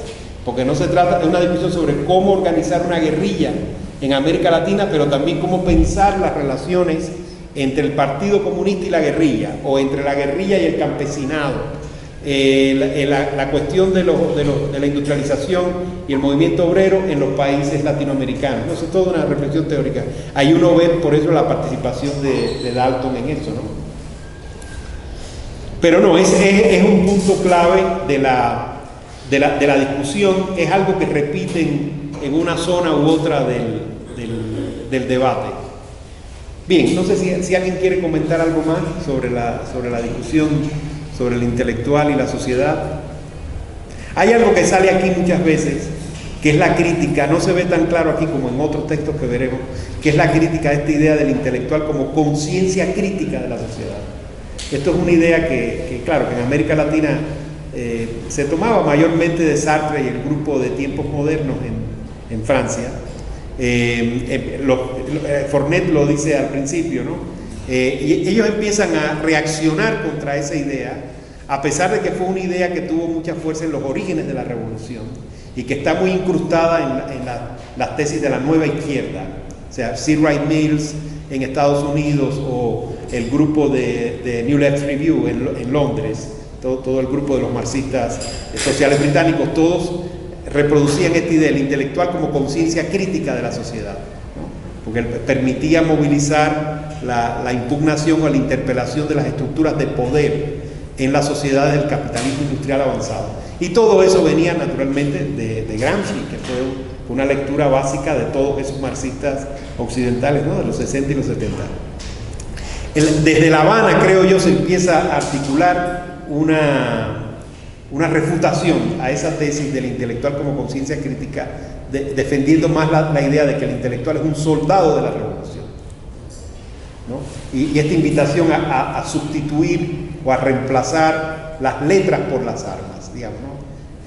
porque no se trata de una discusión sobre cómo organizar una guerrilla en América Latina, pero también cómo pensar las relaciones entre el Partido Comunista y la guerrilla, o entre la guerrilla y el campesinado, eh, la, cuestión de, la industrialización y el movimiento obrero en los países latinoamericanos. ¿no? es toda una reflexión teórica. Ahí uno ve por eso la participación de, Dalton en eso. ¿no? Pero no, es, un punto clave de la, discusión, es algo que repiten en una zona u otra del, debate. Bien, no sé si, si, alguien quiere comentar algo más sobre la, sobre la discusión sobre el intelectual y la sociedad. Hay algo que sale aquí muchas veces, que es la crítica, no se ve tan claro aquí como en otros textos que veremos, que es la crítica a esta idea del intelectual como conciencia crítica de la sociedad. Esto es una idea que, claro, que en América Latina eh, se tomaba mayormente de Sartre y el grupo de tiempos modernos en, Francia. Eh, eh, Fornet lo dice al principio, ¿no? Eh, y ellos empiezan a reaccionar contra esa idea, a pesar de que fue una idea que tuvo mucha fuerza en los orígenes de la revolución y que está muy incrustada en, las tesis de la nueva izquierda, o sea, C. Wright Mills en Estados Unidos o el grupo de, New Left Review en, Londres, todo, el grupo de los marxistas sociales británicos, todos reproducían esta idea del intelectual como conciencia crítica de la sociedad, porque permitía movilizar la, impugnación o la interpelación de las estructuras de poder en las sociedades del capitalismo industrial avanzado. Y todo eso venía naturalmente de, Gramsci, que fue una lectura básica de todos esos marxistas occidentales, ¿no? de los 60 y los 70. desde La Habana, creo yo, se empieza a articular una, una refutación a esa tesis del intelectual como conciencia crítica, defendiendo más la, idea de que el intelectual es un soldado de la revolución y, esta invitación a, sustituir o a reemplazar las letras por las armas, digamos,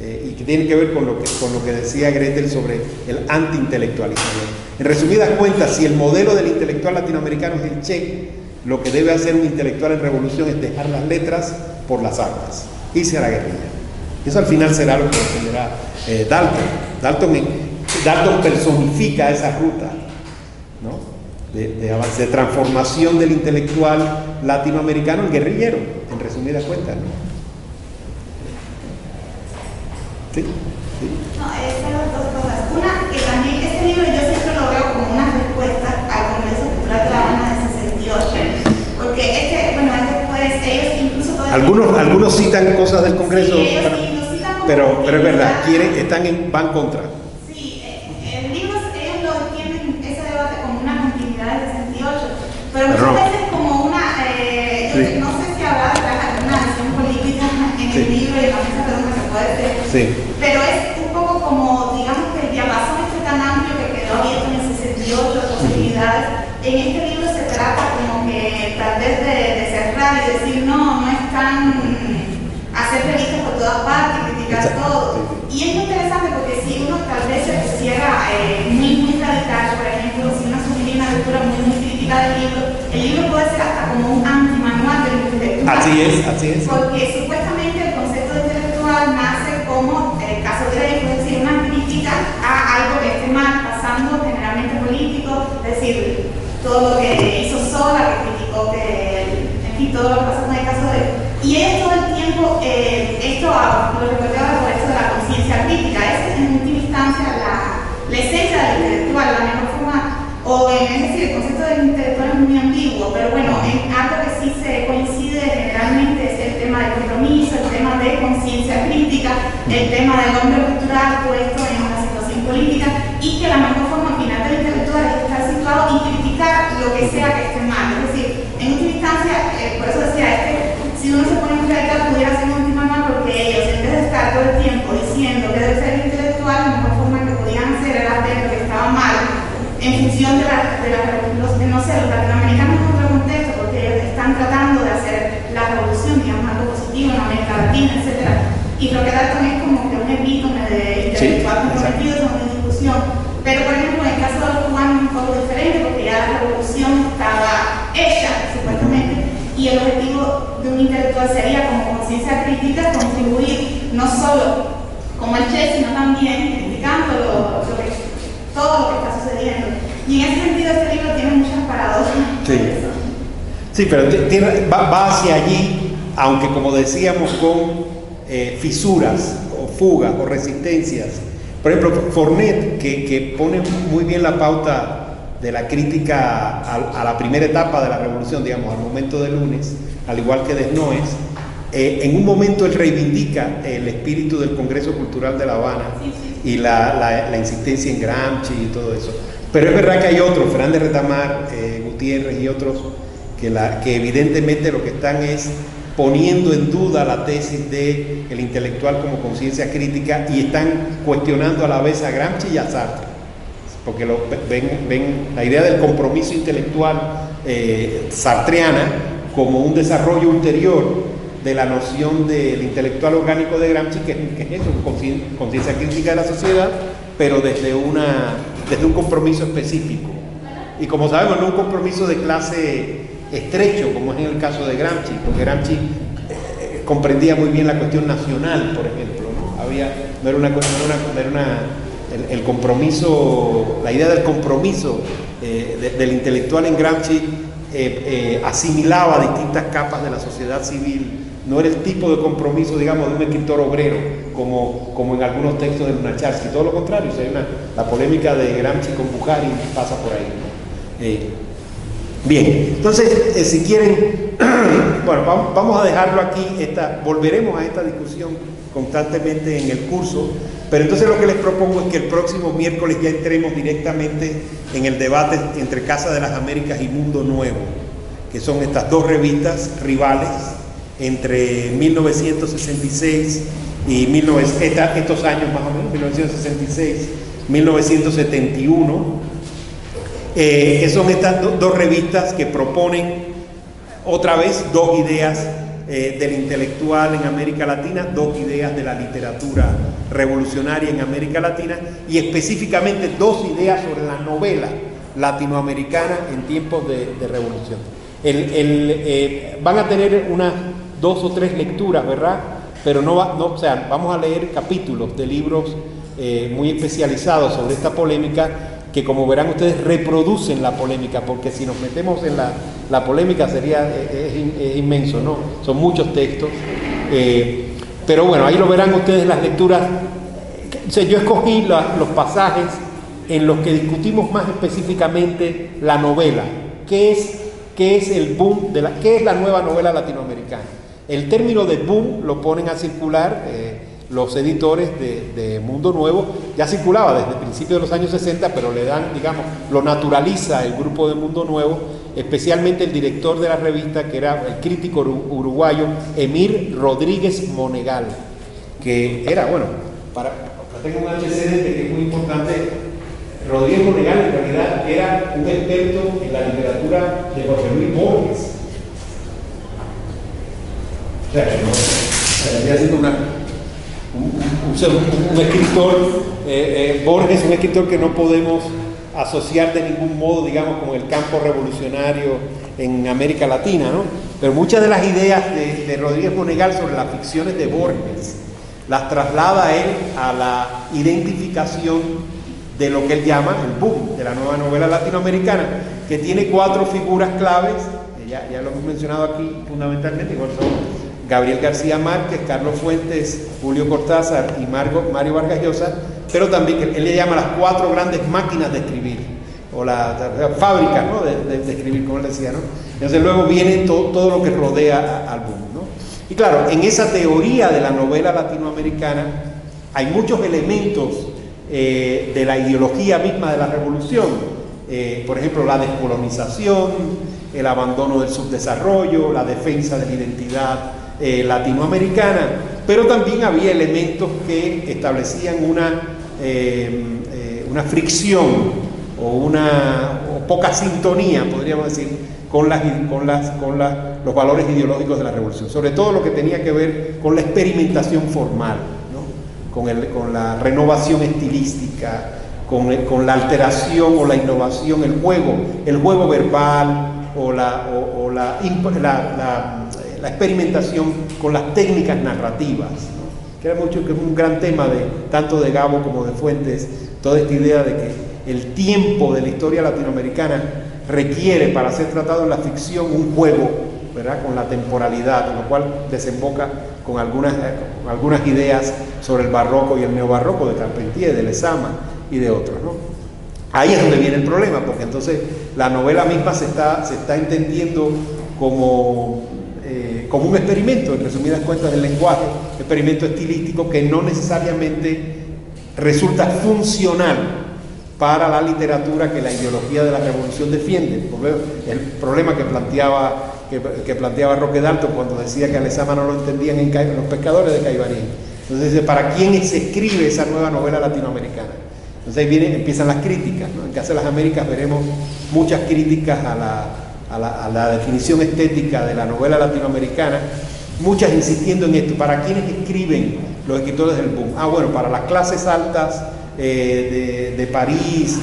eh, y que tiene que ver con lo que, decía Gretel sobre el antiintelectualismo. En resumidas cuentas, si el modelo del intelectual latinoamericano es el Che, lo que debe hacer un intelectual en revolución es dejar las letras por las armas, irse a la guerrilla. Eso al final será lo que defenderá eh, Dalton. Dalton. Personifica esa ruta de, avance, de transformación del intelectual latinoamericano en guerrillero, en resumidas cuentas. ¿no? ¿Sí? No, esas dos cosas. Una, que también este libro yo siempre lo veo como una respuesta al Congreso Cultural de La Habana de 68. Porque es que, bueno, después ellos incluso... Algunos, algunos citan cosas del Congreso, pero, pero, pero, es verdad, quieren, están en, van contra. Pero muchas veces como una, eh, no sé si habrá de una visión política en el libro y en la mesa que puede ser, sí. pero es un poco como, digamos que el diapasón este tan amplio que quedó abierto en el 68, posibilidades. En este libro se trata como que tal vez de, de cerrar y decir, no, no es tan hacer revistas por todas partes, criticar todo. Y es interesante porque si uno tal vez se pusiera eh, muy, muy radical, por ejemplo, si uno subiría una lectura muy, muy del libro, el libro puede ser hasta como un antimanual del intelectual. Así es, así es. Porque supuestamente el concepto de intelectual nace como, en el caso de es decir, una crítica a algo que esté mal pasando, generalmente político, es decir, todo lo que hizo Sola, que criticó que, en fin, todo lo que pasó con el caso de Y es todo el tiempo, eh, esto lo recordaba por eso de la conciencia crítica, es en última instancia la, la esencia del intelectual, la mejor forma o es decir, el concepto del intelectual es muy pero bueno, en algo que sí se coincide generalmente es el tema del compromiso, el tema de conciencia crítica, el tema del hombre cultural puesto en una situación política y que la mejor forma final del intelectual es estar situado y criticar lo que sea que esté mal. Es decir, en última instancia, eh, por eso decía, si uno se pone a intelectual pudiera ser un mal porque ellos, en vez de estar todo el tiempo diciendo que debe ser intelectual, la mejor forma que podían hacer era ver lo que estaba mal en función de, la, de la, los, no sé, los latinoamericanos en otro contexto, porque ellos están tratando de hacer la revolución, digamos, algo positivo en América Latina, etc. Y lo que Dalton es como que un epítome de intelectual comprometido, es una discusión. Pero, por ejemplo, en el caso de los cubanos es un poco diferente, porque ya la revolución estaba hecha, supuestamente, y el objetivo de un intelectual sería, como conciencia crítica, contribuir no solo como el sino también criticando todo lo que está sucediendo. Y en ese sentido, este libro tiene muchas paradojas. Sí. Sí, pero va, va hacia allí, aunque como decíamos, con eh, fisuras o fugas o resistencias. Por ejemplo, Fornet, que, que pone muy bien la pauta de la crítica a, a la primera etapa de la revolución, digamos, al momento de lunes, al igual que Desnoes, eh, en un momento él reivindica el espíritu del Congreso Cultural de La Habana y la, la- la insistencia en Gramsci y todo eso. Pero es verdad que hay otros, Fernández Retamar, eh, Gutiérrez y otros, que, la, que evidentemente lo que están es poniendo en duda la tesis de el intelectual como conciencia crítica y están cuestionando a la vez a Gramsci y a Sartre porque ven, la idea del compromiso intelectual eh, sartreana como un desarrollo ulterior de la noción del intelectual orgánico de Gramsci, que, es- eso, concien- conciencia crítica de la sociedad, pero desde, una, desde un compromiso específico. Y como sabemos, no un compromiso de clase estrecho, como es en el caso de Gramsci, porque Gramsci eh, comprendía muy bien la cuestión nacional, por ejemplo. ¿no? Había, era una, no no era una- el, compromiso, la idea del compromiso eh, de- del intelectual en Gramsci eh, eh, asimilaba distintas capas de la sociedad civil. No era el tipo de compromiso, digamos, de un escritor obrero, como, como en algunos textos de Lunacharsky. Todo lo contrario, o la polémica de Gramsci con Bukharin pasa por ahí. Bien, entonces, si quieren, bueno, vam- vamos a dejarlo aquí, esta, volveremos a esta discusión constantemente en el curso, pero entonces lo que les propongo es que el próximo miércoles ya entremos directamente en el debate entre Casa de las Américas y Mundo Nuevo, que son estas dos revistas rivales entre 1966 y 19 esta- estos años más o menos, 1966, 1971 eh, son estas do- dos revistas que proponen otra vez dos ideas eh, del intelectual en América Latina, dos ideas de la literatura revolucionaria en América Latina y específicamente dos ideas sobre la novela latinoamericana en tiempos de, revolución. Eh, van a tener unas dos o tres lecturas, ¿verdad? Pero no, va, no o sea, vamos a leer capítulos de libros eh, muy especializados sobre esta polémica que como verán ustedes reproducen la polémica, porque si nos metemos en la, la polémica sería eh, in- es inmenso, ¿no? Son muchos textos. eh, pero bueno, ahí lo verán ustedes las lecturas. Yo escogí los pasajes en los que discutimos más específicamente la novela. ¿Qué es, qué es el boom de la, qué es la nueva novela latinoamericana? El término de boom lo ponen a circular eh, los editores de, Mundo Nuevo. Ya circulaba desde principios de los años 60, pero le dan, digamos, lo naturaliza el grupo de Mundo Nuevo, especialmente el director de la revista, que era el crítico uru- uruguayo Emir Rodríguez Monegal, que era, bueno, para, acá tengo un antecedente que es muy importante. Rodríguez Monegal en realidad era un experto en la literatura de Jorge Luis Borges. O sea, no, o sea, una, un, escritor, eh, eh, Borges, un escritor que no podemos asociar de ningún modo, digamos, con el campo revolucionario en América Latina, ¿no? Pero muchas de las ideas de, Rodríguez Monegal sobre las ficciones de Borges las traslada él a la identificación de lo que él llama el boom de la nueva novela latinoamericana, que tiene cuatro figuras claves, ya, ya lo hemos mencionado aquí fundamentalmente, igual son Gabriel García Márquez, Carlos Fuentes, Julio Cortázar y Mario Vargas Llosa, pero también él le llama las cuatro grandes máquinas de escribir, o la, la- fábrica de, escribir, como él decía. ¿no? Entonces luego viene to- todo lo que rodea al boom. ¿no? Y claro, en esa teoría de la novela latinoamericana hay muchos elementos eh, de la ideología misma de la revolución. Eh, por ejemplo, la descolonización, el abandono del subdesarrollo, la defensa de la identidad eh, latinoamericana, pero también había elementos que establecían una, una fricción o una poca sintonía, podríamos decir, con, las, con, las, con los valores ideológicos de la revolución, sobre todo lo que tenía que ver con la experimentación formal, con, el, con, la renovación estilística, con, con, la alteración o la innovación, el juego, el juego verbal o la, experimentación con las técnicas narrativas, que era mucho, que es un gran tema de tanto de Gabo como de Fuentes, toda esta idea de que el tiempo de la historia latinoamericana requiere para ser tratado en la ficción un juego, ¿verdad? Con la temporalidad, lo cual desemboca con algunas, algunas ideas sobre el barroco y el neobarroco de Carpentier, de Lezama y de otros, ¿no? Ahí es donde viene el problema, porque entonces la novela misma se está, se está entendiendo como, eh, como un experimento, en resumidas cuentas, del lenguaje, experimento estilístico que no necesariamente resulta funcional para la literatura que la ideología de la revolución defiende. El problema que planteaba, que, planteaba Roque Dalton cuando decía que Alezama no lo entendían en, los pescadores de Caibarín. Entonces ¿para quién se escribe esa nueva novela latinoamericana? Entonces ahí vienen, empiezan las críticas. En Casa de las Américas veremos muchas críticas a la, a, la, definición estética de la novela latinoamericana, muchas insistiendo en esto. ¿Para quiénes escriben los escritores del boom? Ah, bueno, para las clases altas eh, de, París,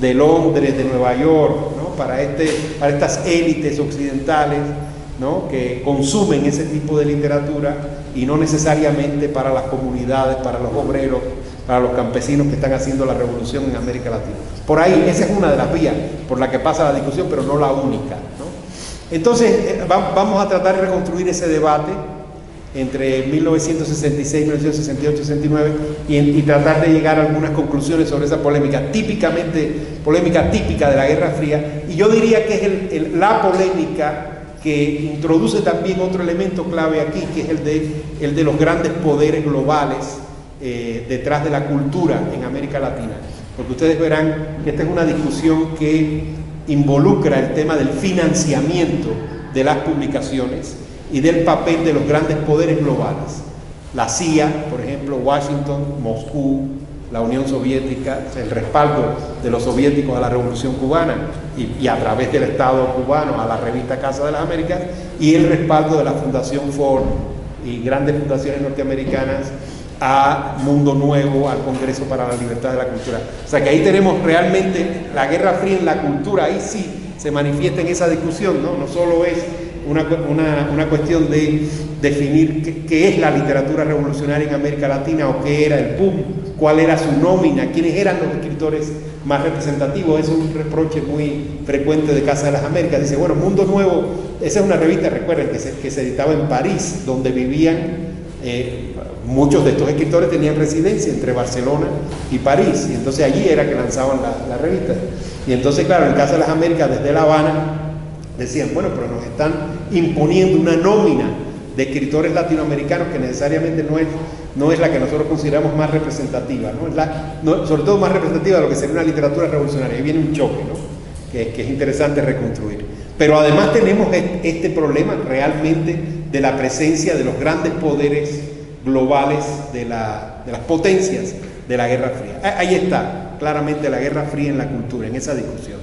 de, Londres, de Nueva York, para, este, para estas élites occidentales que consumen ese tipo de literatura y no necesariamente para las comunidades, para los obreros, para los campesinos que están haciendo la revolución en América Latina. Por ahí, esa es una de las vías por la que pasa la discusión, pero no la única. Entonces, eh, vamos a tratar de reconstruir ese debate entre 1966, 1968, 69 y, tratar de llegar a algunas conclusiones sobre esa polémica, típicamente, polémica típica de la Guerra Fría, y yo diría que es la polémica que introduce también otro elemento clave aquí, que es el de los grandes poderes globales eh, detrás de la cultura en América Latina. Porque ustedes verán que esta es una discusión que involucra el tema del financiamiento de las publicaciones, y del papel de los grandes poderes globales. La CIA, por ejemplo, Washington, Moscú, la Unión Soviética, el respaldo de los soviéticos a la Revolución Cubana y, a través del Estado cubano a la revista Casa de las Américas y el respaldo de la Fundación Ford y grandes fundaciones norteamericanas a Mundo Nuevo, al Congreso para la Libertad de la Cultura. O sea que ahí tenemos realmente la Guerra Fría en la cultura, ahí sí se manifiesta en esa discusión, ¿no? No solo es una, cuestión de definir qué, es la literatura revolucionaria en América Latina o qué era el PUM, cuál era su nómina, quiénes eran los escritores más representativos. Es un reproche muy frecuente de Casa de las Américas. Dice, bueno, Mundo Nuevo, esa es una revista, recuerden, que se, que se editaba en París, donde vivían, eh, muchos de estos escritores tenían residencia entre Barcelona y París, y entonces allí era que lanzaban la, la revista. Y entonces, claro, en Casa de las Américas, desde La Habana, decían, bueno, pero nos están imponiendo una nómina de escritores latinoamericanos que necesariamente no es, no es la que nosotros consideramos más representativa, ¿no? Es la, sobre todo más representativa de lo que sería una literatura revolucionaria. Ahí viene un choque, ¿no? que, es interesante reconstruir. Pero además tenemos este problema realmente de la presencia de los grandes poderes globales de, la, de las potencias de la Guerra Fría. Ahí está, claramente la Guerra Fría en la cultura, en esa discusión.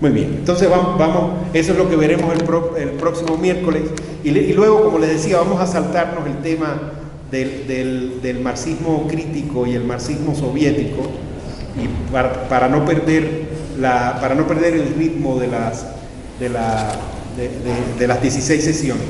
Muy bien, entonces vamos, eso es lo que veremos el, próximo miércoles. Y, luego, como les decía, vamos a saltarnos el tema del, marxismo crítico y el marxismo soviético, y para, no, perder la, para no perder el ritmo de las, de, la, de, las 16 sesiones.